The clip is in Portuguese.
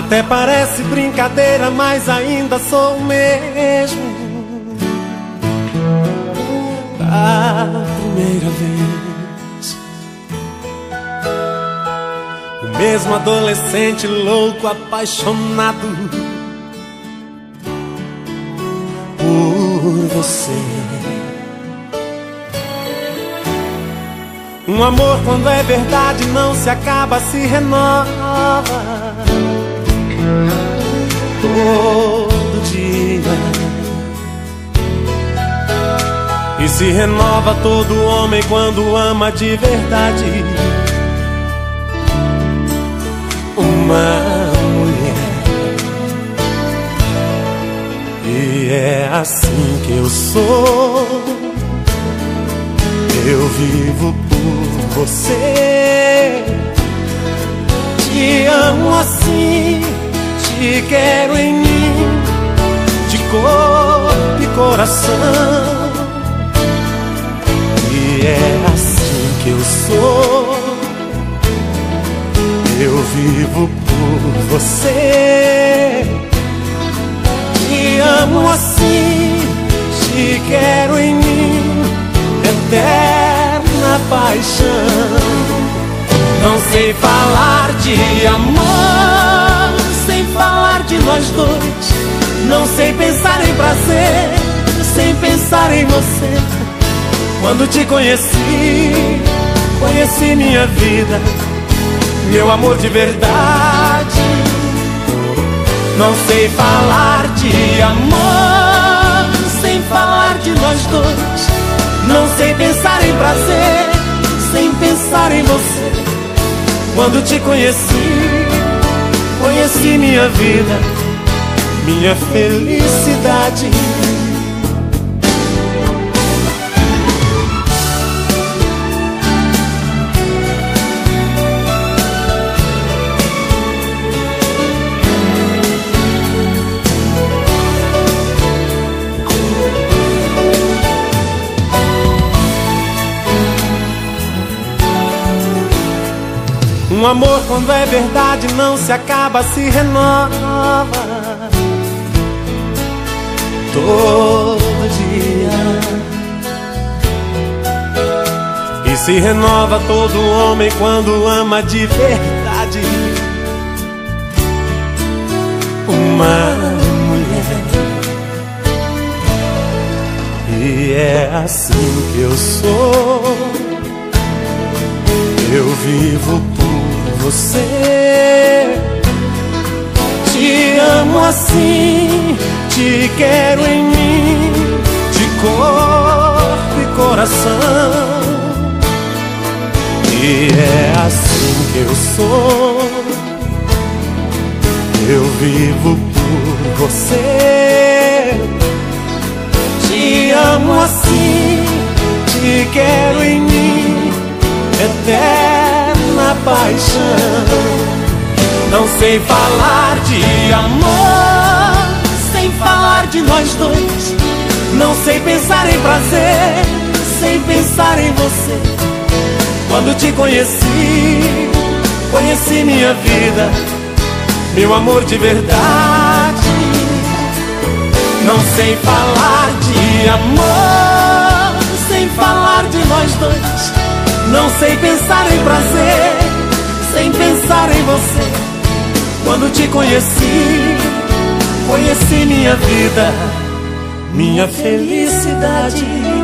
Até parece brincadeira, mas ainda sou o mesmo. Da primeira vez. O mesmo adolescente louco, apaixonado por você. Um amor quando é verdade não se acaba, se renova todo dia. E se renova todo homem quando ama de verdade. Uma mulher. E é assim que eu sou. Eu vivo por você. Te amo assim, te quero em mim, de corpo e coração. E é assim que eu sou. Eu vivo por você. Te amo assim, te quero em mim, eterna paixão. Não sei falar de amor, de nós dois. Não sei pensar em prazer, sem pensar em você. Quando te conheci, conheci minha vida, meu amor de verdade. Não sei falar de amor, sem falar de nós dois. Não sei pensar em prazer, sem pensar em você. Quando te conheci, conheci minha vida, minha felicidade. Um amor quando é verdade não se acaba, se renova todo dia. E se renova todo homem quando ama de verdade. Uma mulher. E é assim que eu sou. Você. Te amo assim, te quero em mim, de corpo e coração. E é assim que eu sou. Eu vivo por você. Te amo assim, te quero em mim, eterna paixão. Não sei falar de amor, sem falar de nós dois. Não sei pensar em prazer, sem pensar em você. Quando te conheci, conheci minha vida, meu amor de verdade. Não sei falar de amor, sem falar de nós dois. Não sei pensar em prazer, sem pensar em você. Quando te conheci, conheci minha vida, minha felicidade.